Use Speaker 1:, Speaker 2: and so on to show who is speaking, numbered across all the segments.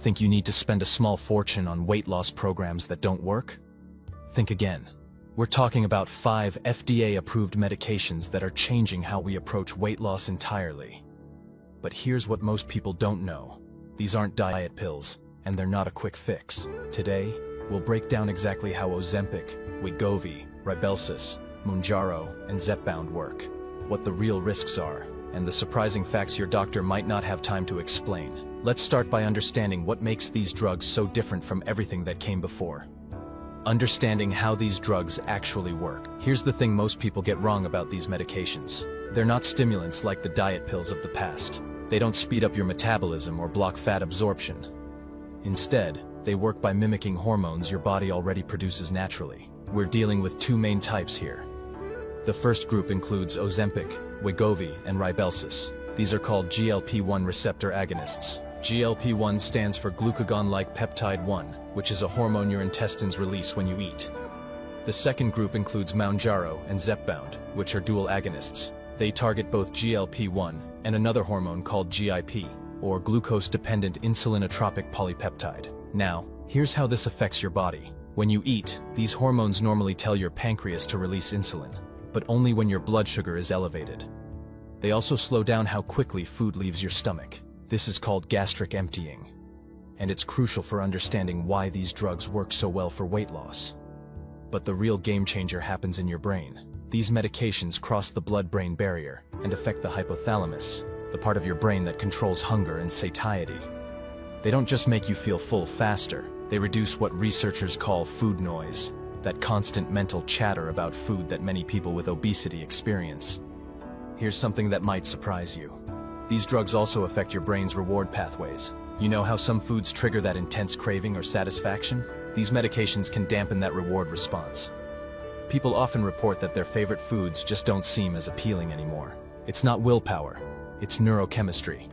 Speaker 1: Think you need to spend a small fortune on weight loss programs that don't work? Think again. We're talking about five FDA-approved medications that are changing how we approach weight loss entirely. But here's what most people don't know. These aren't diet pills, and they're not a quick fix. Today, we'll break down exactly how Ozempic, Wegovy, Rybelsus, Mounjaro, and Zepbound work, what the real risks are, and the surprising facts your doctor might not have time to explain. Let's start by understanding what makes these drugs so different from everything that came before. Understanding how these drugs actually work. Here's the thing most people get wrong about these medications. They're not stimulants like the diet pills of the past. They don't speed up your metabolism or block fat absorption. Instead, they work by mimicking hormones your body already produces naturally. We're dealing with two main types here. The first group includes Ozempic, Wegovy, and Rybelsus. These are called GLP-1 receptor agonists. GLP-1 stands for glucagon-like peptide 1, which is a hormone your intestines release when you eat. The second group includes Mounjaro and Zepbound, which are dual agonists. They target both GLP-1 and another hormone called GIP, or glucose-dependent insulinotropic polypeptide. Now, here's how this affects your body. When you eat, these hormones normally tell your pancreas to release insulin, but only when your blood sugar is elevated. They also slow down how quickly food leaves your stomach. This is called gastric emptying, and it's crucial for understanding why these drugs work so well for weight loss. But the real game changer happens in your brain. These medications cross the blood-brain barrier and affect the hypothalamus, the part of your brain that controls hunger and satiety. They don't just make you feel full faster, they reduce what researchers call food noise, that constant mental chatter about food that many people with obesity experience. Here's something that might surprise you. These drugs also affect your brain's reward pathways. You know how some foods trigger that intense craving or satisfaction? These medications can dampen that reward response. People often report that their favorite foods just don't seem as appealing anymore. It's not willpower, it's neurochemistry.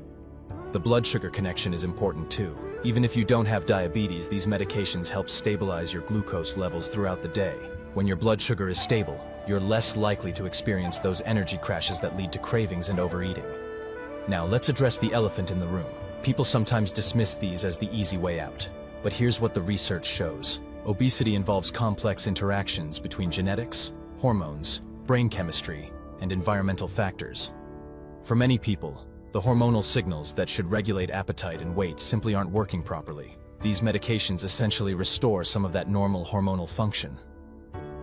Speaker 1: The blood sugar connection is important too. Even if you don't have diabetes, these medications help stabilize your glucose levels throughout the day. When your blood sugar is stable, you're less likely to experience those energy crashes that lead to cravings and overeating. Now let's address the elephant in the room. People sometimes dismiss these as the easy way out. But here's what the research shows. Obesity involves complex interactions between genetics, hormones, brain chemistry, and environmental factors. For many people, the hormonal signals that should regulate appetite and weight simply aren't working properly. These medications essentially restore some of that normal hormonal function.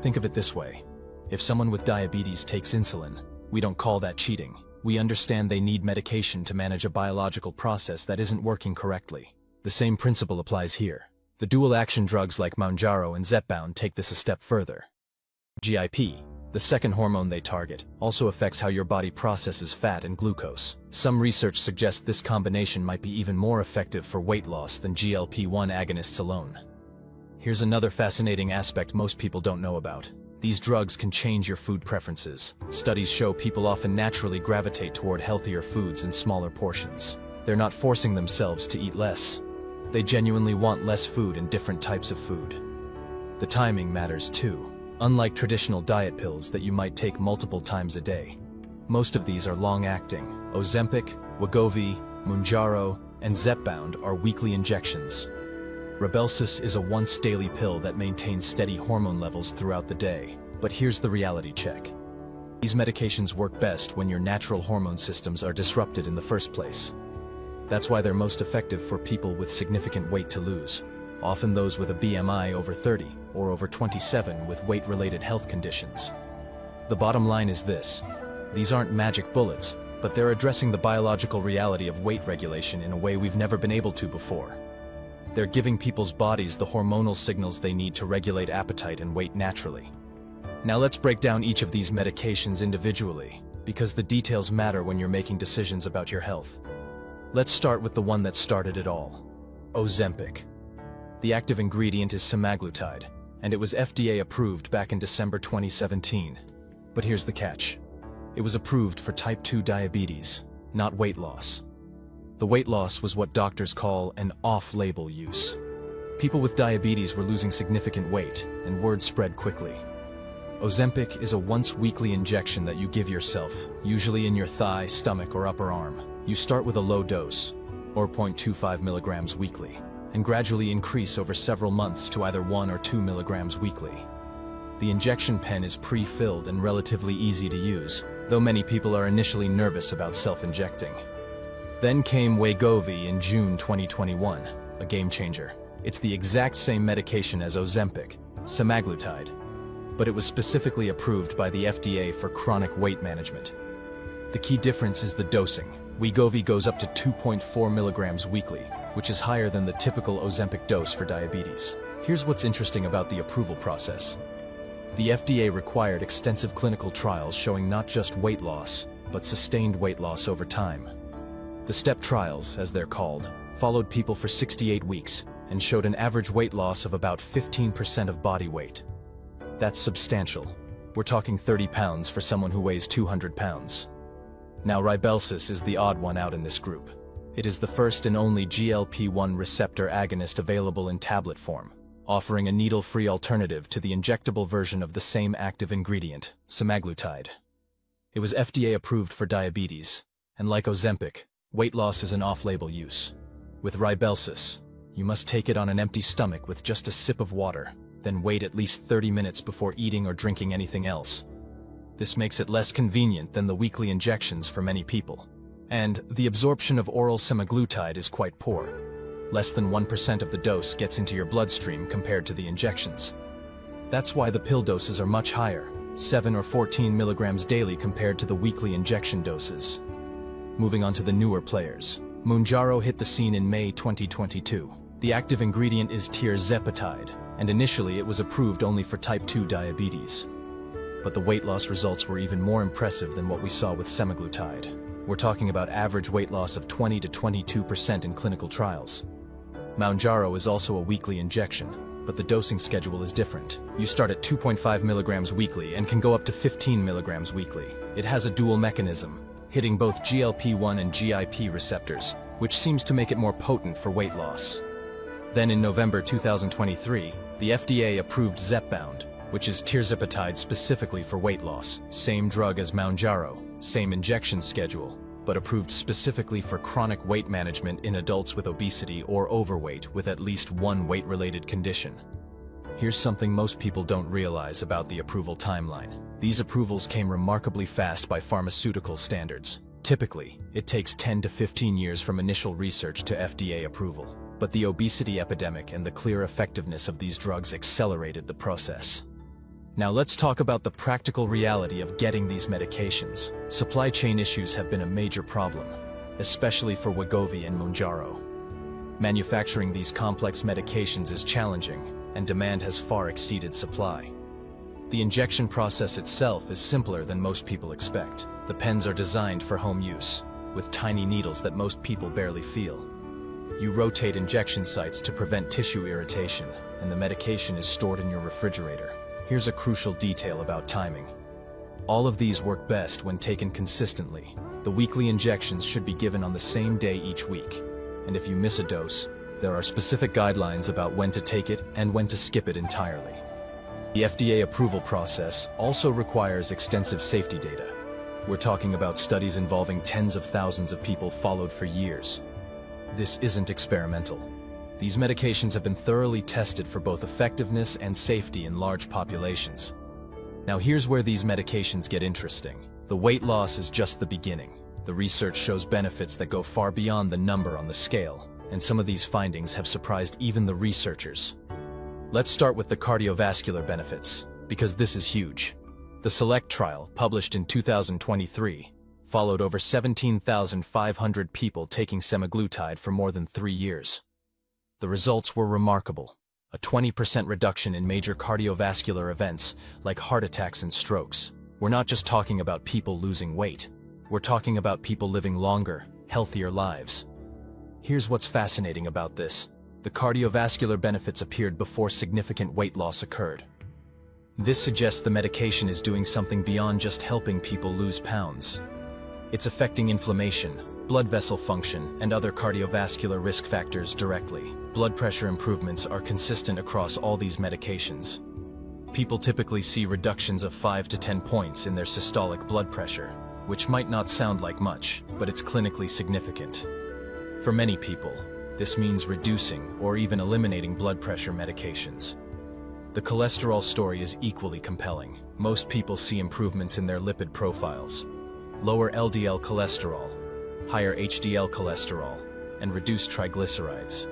Speaker 1: Think of it this way. If someone with diabetes takes insulin, we don't call that cheating. We understand they need medication to manage a biological process that isn't working correctly. The same principle applies here. The dual-action drugs like Mounjaro and Zepbound take this a step further. GIP, the second hormone they target, also affects how your body processes fat and glucose. Some research suggests this combination might be even more effective for weight loss than GLP-1 agonists alone. Here's another fascinating aspect most people don't know about. These drugs can change your food preferences. Studies show people often naturally gravitate toward healthier foods in smaller portions. They're not forcing themselves to eat less. They genuinely want less food and different types of food. The timing matters too. Unlike traditional diet pills that you might take multiple times a day, most of these are long-acting. Ozempic, Wegovy, Mounjaro, and Zepbound are weekly injections. Rybelsus is a once-daily pill that maintains steady hormone levels throughout the day. But here's the reality check. These medications work best when your natural hormone systems are disrupted in the first place. That's why they're most effective for people with significant weight to lose, often those with a BMI over 30 or over 27 with weight-related health conditions. The bottom line is this. These aren't magic bullets, but they're addressing the biological reality of weight regulation in a way we've never been able to before. They're giving people's bodies the hormonal signals they need to regulate appetite and weight naturally. Now let's break down each of these medications individually, because the details matter when you're making decisions about your health. Let's start with the one that started it all, Ozempic. The active ingredient is semaglutide, and it was FDA approved back in December 2017. But here's the catch. It was approved for type 2 diabetes, not weight loss. The weight loss was what doctors call an off-label use. People with diabetes were losing significant weight, and word spread quickly. Ozempic is a once-weekly injection that you give yourself, usually in your thigh, stomach, or upper arm. You start with a low dose, or 0.25 milligrams weekly, and gradually increase over several months to either 1 or 2 milligrams weekly. The injection pen is pre-filled and relatively easy to use, though many people are initially nervous about self-injecting. Then came Wegovy in June 2021, a game changer. It's the exact same medication as Ozempic, semaglutide, but it was specifically approved by the FDA for chronic weight management. The key difference is the dosing. Wegovy goes up to 2.4 milligrams weekly, which is higher than the typical Ozempic dose for diabetes. Here's what's interesting about the approval process. The FDA required extensive clinical trials showing not just weight loss, but sustained weight loss over time. The STEP trials, as they're called, followed people for 68 weeks and showed an average weight loss of about 15% of body weight. That's substantial. We're talking 30 pounds for someone who weighs 200 pounds. Now Rybelsus is the odd one out in this group. It is the first and only GLP-1 receptor agonist available in tablet form, offering a needle-free alternative to the injectable version of the same active ingredient, semaglutide. It was FDA approved for diabetes, and like Ozempic, weight loss is an off-label use. With Rybelsus, you must take it on an empty stomach with just a sip of water, then wait at least 30 minutes before eating or drinking anything else. This makes it less convenient than the weekly injections for many people. And the absorption of oral semaglutide is quite poor. Less than 1% of the dose gets into your bloodstream compared to the injections. That's why the pill doses are much higher, 7 or 14 milligrams daily compared to the weekly injection doses. Moving on to the newer players. Mounjaro hit the scene in May 2022. The active ingredient is tirzepatide, and initially it was approved only for type 2 diabetes. But the weight loss results were even more impressive than what we saw with semaglutide. We're talking about average weight loss of 20 to 22% in clinical trials. Mounjaro is also a weekly injection, but the dosing schedule is different. You start at 2.5 milligrams weekly and can go up to 15 milligrams weekly. It has a dual mechanism, hitting both GLP-1 and GIP receptors, which seems to make it more potent for weight loss. Then in November 2023, the FDA approved Zepbound, which is tirzepatide specifically for weight loss, same drug as Mounjaro, same injection schedule, but approved specifically for chronic weight management in adults with obesity or overweight with at least one weight-related condition. Here's something most people don't realize about the approval timeline. These approvals came remarkably fast by pharmaceutical standards. Typically, it takes 10 to 15 years from initial research to FDA approval but the obesity epidemic and the clear effectiveness of these drugs accelerated the process. Now let's talk about the practical reality of getting these medications. Supply chain issues have been a major problem, especially for Wegovy and Mounjaro. Manufacturing these complex medications is challenging, and demand has far exceeded supply. The injection process itself is simpler than most people expect. The pens are designed for home use, with tiny needles that most people barely feel. You rotate injection sites to prevent tissue irritation, and the medication is stored in your refrigerator. Here's a crucial detail about timing. All of these work best when taken consistently. The weekly injections should be given on the same day each week, and if you miss a dose, there are specific guidelines about when to take it and when to skip it entirely. The FDA approval process also requires extensive safety data. We're talking about studies involving tens of thousands of people followed for years, this isn't experimental. These medications have been thoroughly tested for both effectiveness and safety in large populations. Now here's where these medications get interesting. The weight loss is just the beginning. The research shows benefits that go far beyond the number on the scale, and some of these findings have surprised even the researchers. Let's start with the cardiovascular benefits, because this is huge. The SELECT trial, published in 2023, followed over 17,500 people taking semaglutide for more than three years. The results were remarkable. A 20% reduction in major cardiovascular events like heart attacks and strokes. We're not just talking about people losing weight. We're talking about people living longer, healthier lives. Here's what's fascinating about this. The cardiovascular benefits appeared before significant weight loss occurred. This suggests the medication is doing something beyond just helping people lose pounds. It's affecting inflammation, blood vessel function, and other cardiovascular risk factors directly. Blood pressure improvements are consistent across all these medications. People typically see reductions of 5 to 10 points in their systolic blood pressure, which might not sound like much, but it's clinically significant. For many people, this means reducing or even eliminating blood pressure medications. The cholesterol story is equally compelling. Most people see improvements in their lipid profiles. Lower LDL cholesterol, higher HDL cholesterol, and reduced triglycerides.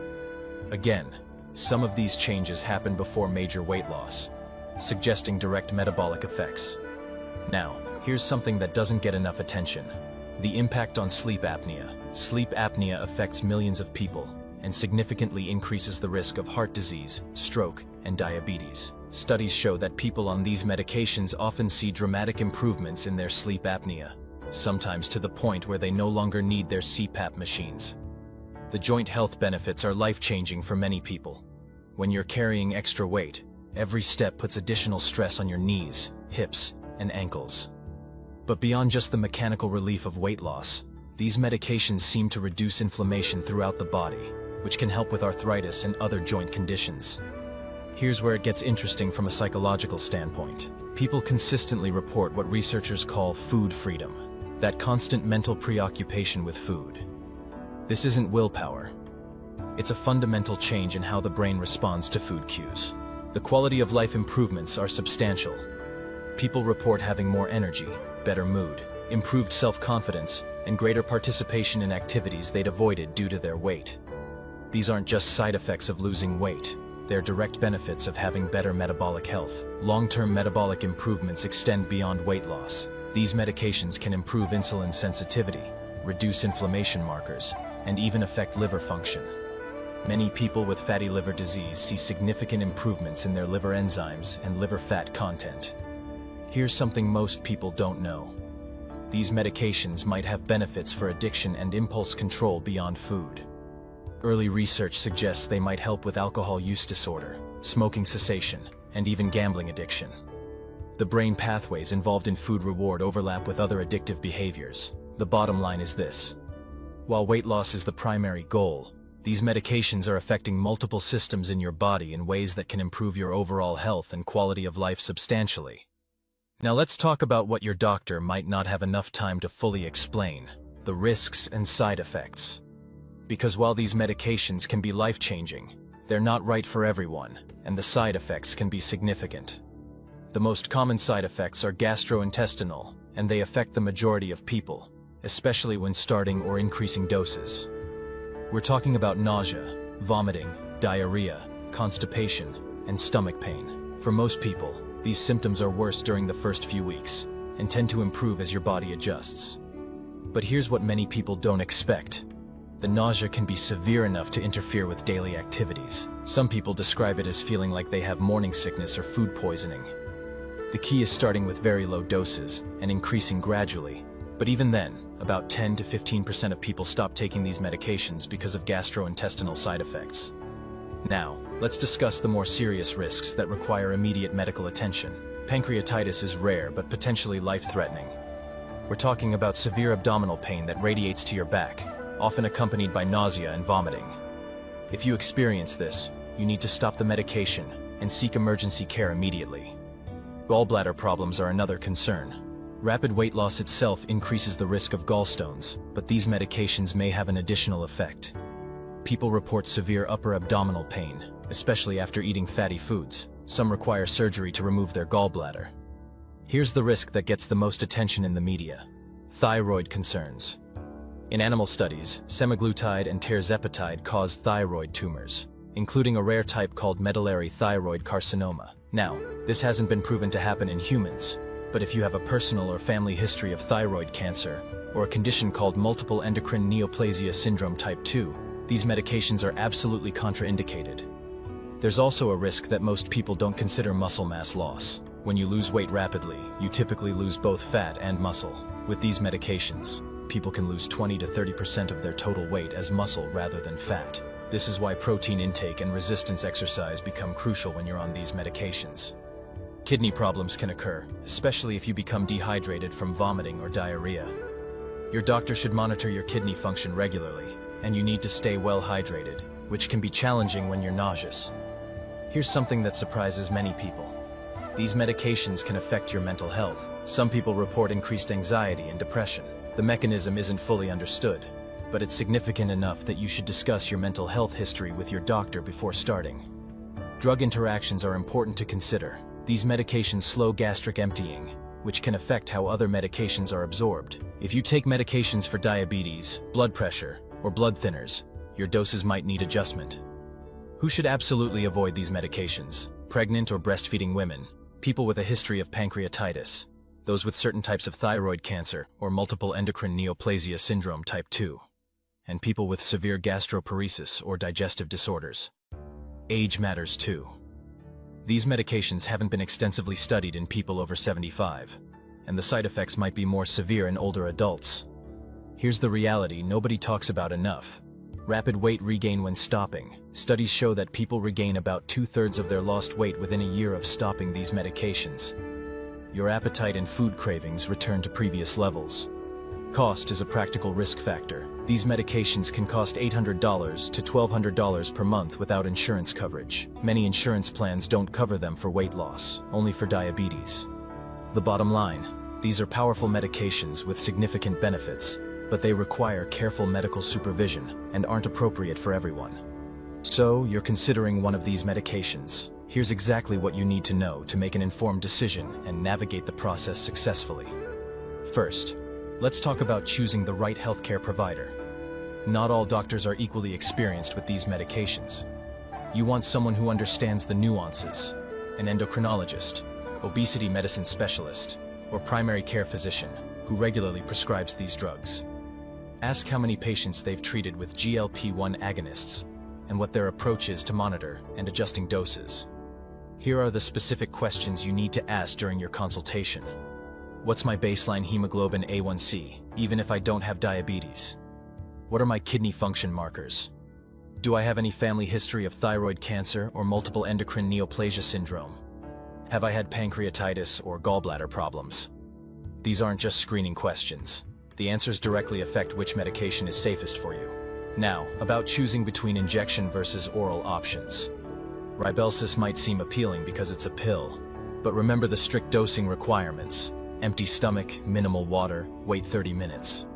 Speaker 1: Again, some of these changes happen before major weight loss, suggesting direct metabolic effects. Now, here's something that doesn't get enough attention. The impact on sleep apnea. Sleep apnea affects millions of people and significantly increases the risk of heart disease, stroke, and diabetes. Studies show that people on these medications often see dramatic improvements in their sleep apnea, sometimes to the point where they no longer need their CPAP machines. The joint health benefits are life-changing for many people. When you're carrying extra weight, every step puts additional stress on your knees, hips, and ankles. But beyond just the mechanical relief of weight loss, these medications seem to reduce inflammation throughout the body, which can help with arthritis and other joint conditions. Here's where it gets interesting from a psychological standpoint. People consistently report what researchers call food freedom, that constant mental preoccupation with food. This isn't willpower. It's a fundamental change in how the brain responds to food cues. The quality of life improvements are substantial. People report having more energy, better mood, improved self-confidence, and greater participation in activities they'd avoided due to their weight. These aren't just side effects of losing weight. They're direct benefits of having better metabolic health. Long-term metabolic improvements extend beyond weight loss. These medications can improve insulin sensitivity, reduce inflammation markers, and even affect liver function. Many people with fatty liver disease see significant improvements in their liver enzymes and liver fat content. Here's something most people don't know. These medications might have benefits for addiction and impulse control beyond food. Early research suggests they might help with alcohol use disorder, smoking cessation, and even gambling addiction. The brain pathways involved in food reward overlap with other addictive behaviors. The bottom line is this. While weight loss is the primary goal, these medications are affecting multiple systems in your body in ways that can improve your overall health and quality of life substantially. Now let's talk about what your doctor might not have enough time to fully explain, the risks and side effects. Because while these medications can be life-changing, they're not right for everyone, and the side effects can be significant. The most common side effects are gastrointestinal, and they affect the majority of people, especially when starting or increasing doses. We're talking about nausea, vomiting, diarrhea, constipation, and stomach pain. For most people, these symptoms are worse during the first few weeks and tend to improve as your body adjusts. But here's what many people don't expect. The nausea can be severe enough to interfere with daily activities. Some people describe it as feeling like they have morning sickness or food poisoning. The key is starting with very low doses and increasing gradually. But even then, about 10 to 15% of people stop taking these medications because of gastrointestinal side effects. Now, let's discuss the more serious risks that require immediate medical attention. Pancreatitis is rare but potentially life-threatening. We're talking about severe abdominal pain that radiates to your back, often accompanied by nausea and vomiting. If you experience this, you need to stop the medication and seek emergency care immediately. Gallbladder problems are another concern. Rapid weight loss itself increases the risk of gallstones, but these medications may have an additional effect. People report severe upper abdominal pain, especially after eating fatty foods. Some require surgery to remove their gallbladder. Here's the risk that gets the most attention in the media. Thyroid concerns. In animal studies, semaglutide and tirzepatide cause thyroid tumors, including a rare type called medullary thyroid carcinoma. Now, this hasn't been proven to happen in humans, but if you have a personal or family history of thyroid cancer, or a condition called multiple endocrine neoplasia syndrome type 2, these medications are absolutely contraindicated. There's also a risk that most people don't consider muscle mass loss. When you lose weight rapidly, you typically lose both fat and muscle. With these medications, people can lose 20 to 30% of their total weight as muscle rather than fat. This is why protein intake and resistance exercise become crucial when you're on these medications. Kidney problems can occur, especially if you become dehydrated from vomiting or diarrhea. Your doctor should monitor your kidney function regularly, and you need to stay well hydrated, which can be challenging when you're nauseous. Here's something that surprises many people. These medications can affect your mental health. Some people report increased anxiety and depression. The mechanism isn't fully understood, but it's significant enough that you should discuss your mental health history with your doctor before starting. Drug interactions are important to consider. These medications slow gastric emptying, which can affect how other medications are absorbed. If you take medications for diabetes, blood pressure, or blood thinners, your doses might need adjustment. Who should absolutely avoid these medications? Pregnant or breastfeeding women, people with a history of pancreatitis, those with certain types of thyroid cancer or multiple endocrine neoplasia syndrome type 2, and people with severe gastroparesis or digestive disorders. Age matters too. These medications haven't been extensively studied in people over 75, and the side effects might be more severe in older adults. Here's the reality nobody talks about enough. Rapid weight regain when stopping. Studies show that people regain about two-thirds of their lost weight within a year of stopping these medications. Your appetite and food cravings return to previous levels. Cost is a practical risk factor. These medications can cost $800 to $1,200 per month without insurance coverage. Many insurance plans don't cover them for weight loss, only for diabetes. The bottom line, these are powerful medications with significant benefits, but they require careful medical supervision and aren't appropriate for everyone. So, you're considering one of these medications. Here's exactly what you need to know to make an informed decision and navigate the process successfully. First, Let's talk about choosing the right healthcare provider. Not all doctors are equally experienced with these medications. You want someone who understands the nuances, an endocrinologist, obesity medicine specialist, or primary care physician who regularly prescribes these drugs. Ask how many patients they've treated with GLP-1 agonists and what their approach is to monitor and adjusting doses. Here are the specific questions you need to ask during your consultation. What's my baseline hemoglobin A1C, even if I don't have diabetes? What are my kidney function markers? Do I have any family history of thyroid cancer or multiple endocrine neoplasia syndrome? Have I had pancreatitis or gallbladder problems? These aren't just screening questions. The answers directly affect which medication is safest for you. Now, about choosing between injection versus oral options. Rybelsus might seem appealing because it's a pill, but remember the strict dosing requirements. Empty stomach, minimal water, wait 30 minutes.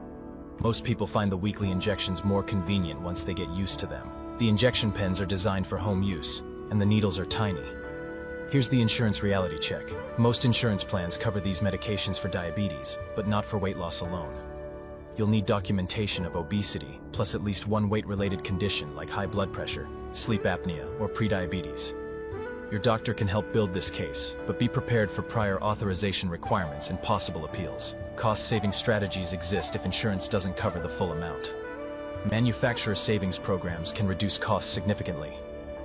Speaker 1: Most people find the weekly injections more convenient once they get used to them. The injection pens are designed for home use, and the needles are tiny. Here's the insurance reality check. Most insurance plans cover these medications for diabetes, but not for weight loss alone. You'll need documentation of obesity, plus at least one weight-related condition like high blood pressure, sleep apnea, or prediabetes. Your doctor can help build this case, but be prepared for prior authorization requirements and possible appeals. Cost-saving strategies exist if insurance doesn't cover the full amount. Manufacturer savings programs can reduce costs significantly.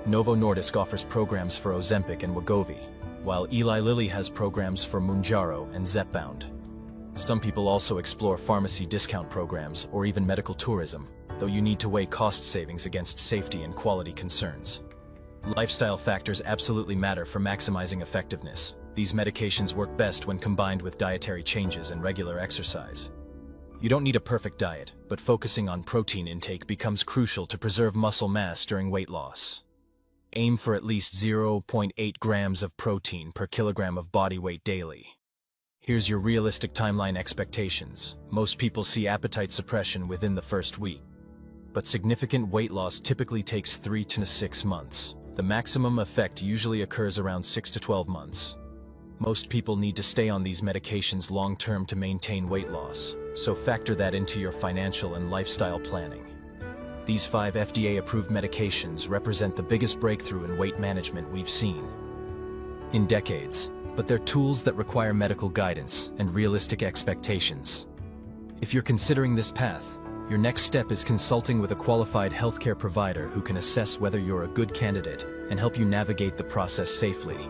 Speaker 1: Novo Nordisk offers programs for Ozempic and Wegovy, while Eli Lilly has programs for Mounjaro and Zepbound. Some people also explore pharmacy discount programs or even medical tourism, though you need to weigh cost savings against safety and quality concerns. Lifestyle factors absolutely matter for maximizing effectiveness. These medications work best when combined with dietary changes and regular exercise. You don't need a perfect diet, but focusing on protein intake becomes crucial to preserve muscle mass during weight loss. Aim for at least 0.8 grams of protein per kilogram of body weight daily. Here's your realistic timeline expectations. Most people see appetite suppression within the first week, but significant weight loss typically takes 3 to 6 months. The maximum effect usually occurs around 6 to 12 months. Most people need to stay on these medications long-term to maintain weight loss, so factor that into your financial and lifestyle planning. These five FDA-approved medications represent the biggest breakthrough in weight management we've seen in decades, but they're tools that require medical guidance and realistic expectations. If you're considering this path, your next step is consulting with a qualified healthcare provider who can assess whether you're a good candidate and help you navigate the process safely.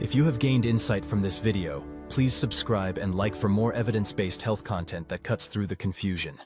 Speaker 1: If you have gained insight from this video, please subscribe and like for more evidence-based health content that cuts through the confusion.